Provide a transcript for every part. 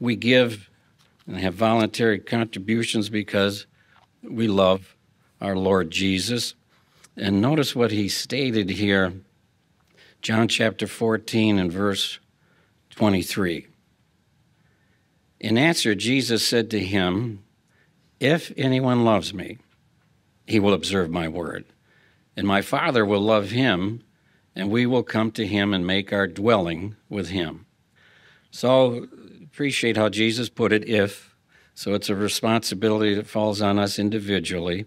we give and have voluntary contributions because we love our Lord Jesus. And notice what he stated here, John chapter 14 and verse 23. In answer, Jesus said to him, If anyone loves me, he will observe my word, and my Father will love him, and we will come to him and make our dwelling with him. So, appreciate how Jesus put it, if. So, it's a responsibility that falls on us individually.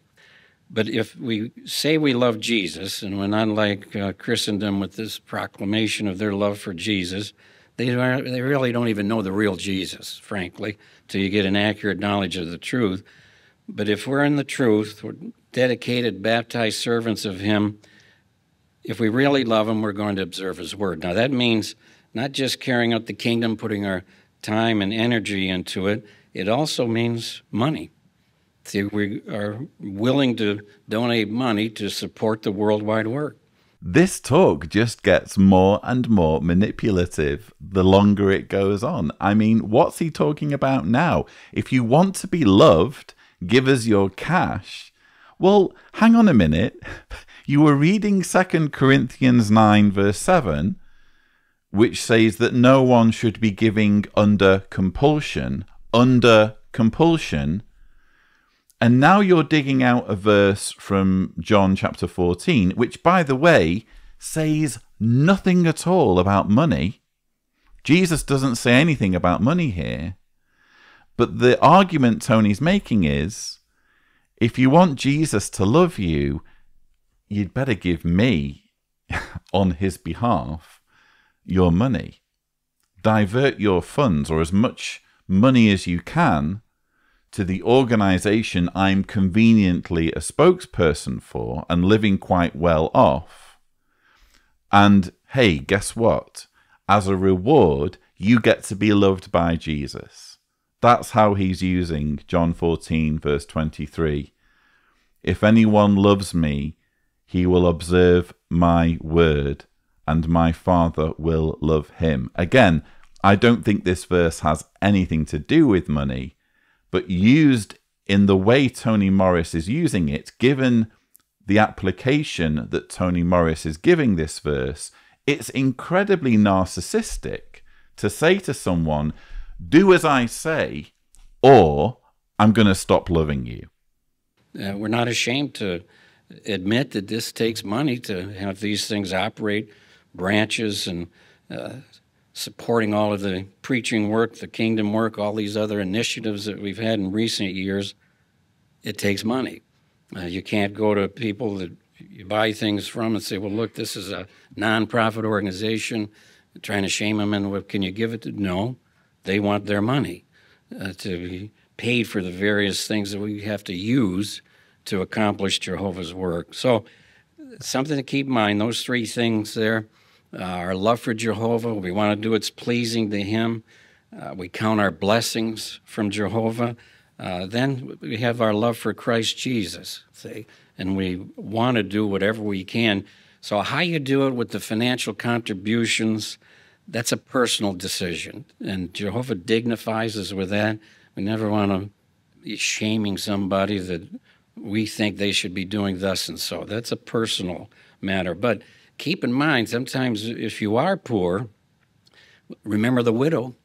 But if we say we love Jesus, and we're not like uh, Christendom with this proclamation of their love for Jesus, they, they really don't even know the real Jesus, frankly, till you get an accurate knowledge of the truth. But if we're in the truth, we're dedicated, baptized servants of Him, if we really love Him, we're going to observe His word. Now, that means not just carrying out the kingdom, putting our time and energy into it, it also means money. See, we are willing to donate money to support the worldwide work. This talk just gets more and more manipulative the longer it goes on. I mean, what's he talking about now? If you want to be loved, give us your cash. Well, hang on a minute. You were reading 2 Corinthians 9, verse 7, which says that no one should be giving under compulsion. Under compulsion. And now you're digging out a verse from John chapter 14, which, by the way, says nothing at all about money. Jesus doesn't say anything about money here. But the argument Tony's making is if you want Jesus to love you, you'd better give me, on his behalf, your money. Divert your funds, or as much money as you can, to the organization I'm conveniently a spokesperson for and living quite well off. And hey, guess what? As a reward, you get to be loved by Jesus. That's how he's using John 14, verse 23. If anyone loves me, he will observe my word, and my Father will love him. Again, I don't think this verse has anything to do with money, but used in the way Tony Morris is using it, given the application that Tony Morris is giving this verse, it's incredibly narcissistic to say to someone, Do as I say, or I'm going to stop loving you. Uh, we're not ashamed to admit that this takes money to have these things operate, branches and uh, supporting all of the preaching work, the kingdom work, all these other initiatives that we've had in recent years. It takes money. Uh, you can't go to people that you buy things from and say, well, look, this is a nonprofit organization, trying to shame them and what can you give it to? No, they want their money uh, to be paid for the various things that we have to use to accomplish Jehovah's work. So, something to keep in mind those three things there uh, our love for Jehovah, we want to do what's pleasing to Him. Uh, we count our blessings from Jehovah. Uh, then we have our love for Christ Jesus, see, and we want to do whatever we can. So, how you do it with the financial contributions, that's a personal decision. And Jehovah dignifies us with that. We never want to be shaming somebody that we think they should be doing thus and so. That's a personal matter. But keep in mind, sometimes if you are poor, remember the widow.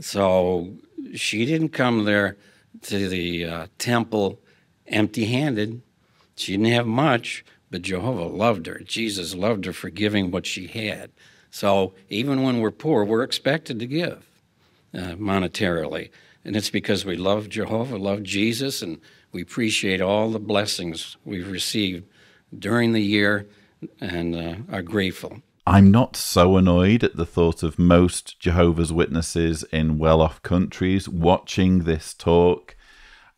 So she didn't come there to the uh, temple empty handed. She didn't have much, but Jehovah loved her. Jesus loved her for giving what she had. So even when we're poor, we're expected to give uh, monetarily. And it's because we love Jehovah, love Jesus, and we appreciate all the blessings we've received during the year and uh, are grateful. I'm not so annoyed at the thought of most Jehovah's Witnesses in well off countries watching this talk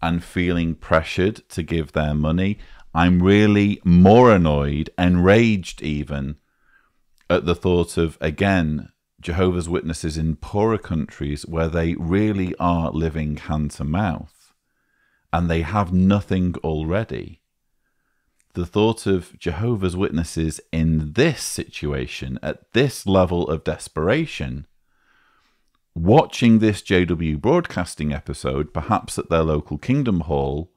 and feeling pressured to give their money. I'm really more annoyed, enraged even, at the thought of, again, Jehovah's Witnesses in poorer countries where they really are living hand to mouth and they have nothing already. The thought of Jehovah's Witnesses in this situation, at this level of desperation, watching this JW broadcasting episode, perhaps at their local Kingdom Hall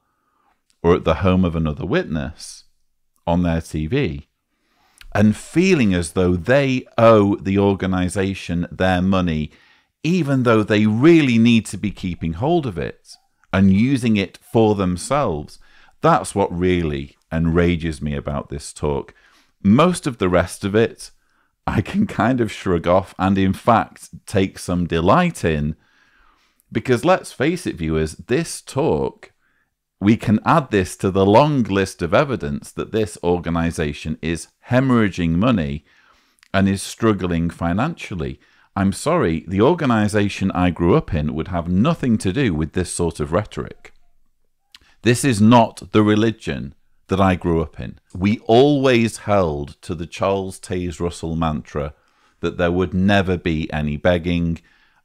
or at the home of another witness on their TV, and feeling as though they owe the organization their money, even though they really need to be keeping hold of it and using it for themselves. That's what really enrages me about this talk. Most of the rest of it, I can kind of shrug off and, in fact, take some delight in. Because let's face it, viewers, this talk, we can add this to the long list of evidence that this organization is hemorrhaging money and is struggling financially. I'm sorry, the organization I grew up in would have nothing to do with this sort of rhetoric. This is not the religion that I grew up in. We always held to the Charles Taze Russell mantra that there would never be any begging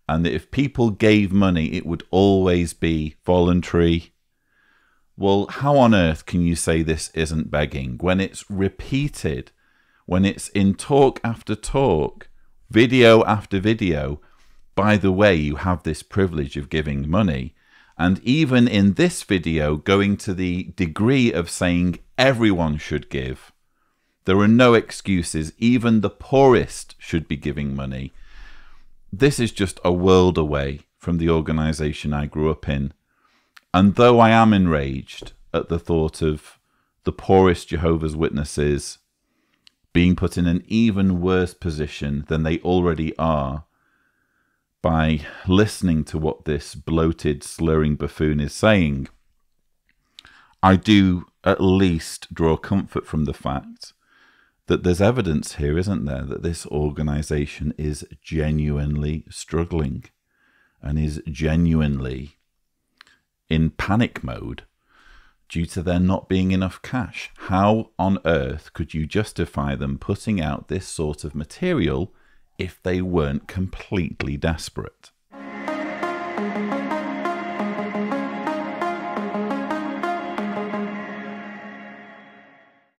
and that if people gave money, it would always be voluntary. Well, how on earth can you say this isn't begging when it's repeated, when it's in talk after talk, video after video? By the way, you have this privilege of giving money. And even in this video, going to the degree of saying everyone should give. There are no excuses. Even the poorest should be giving money. This is just a world away from the organization I grew up in. And though I am enraged at the thought of the poorest Jehovah's Witnesses being put in an even worse position than they already are, by listening to what this bloated, slurring buffoon is saying, I do at least draw comfort from the fact that there's evidence here, isn't there, that this organization is genuinely struggling and is genuinely in panic mode due to there not being enough cash. How on earth could you justify them putting out this sort of material? If they weren't completely desperate.